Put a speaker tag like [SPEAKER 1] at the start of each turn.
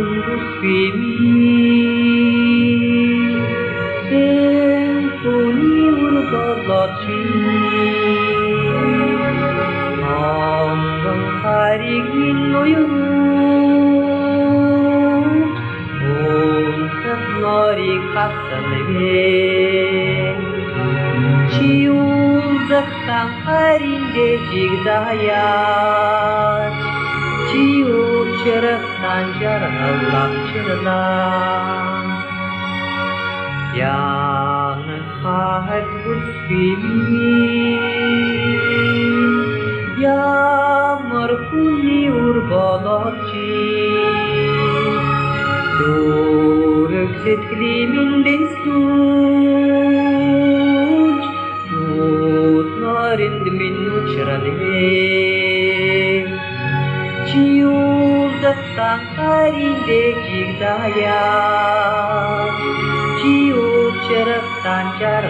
[SPEAKER 1] mundo feliz. Sinfonia urbadotin, Ondan tarihin uyumun, Muntaz nori
[SPEAKER 2] katsalgin, Çiyuzaktan harinde cigdayat,
[SPEAKER 1] Çiyuzaktan
[SPEAKER 2] Tencere
[SPEAKER 1] tencere
[SPEAKER 2] evlatçılar Yalnız
[SPEAKER 1] kahet muslimin Yağmur kuni
[SPEAKER 2] urbalatçı Duruk setlimin destur. Tutlar indimin हारि गे गिया जीव च रक्तार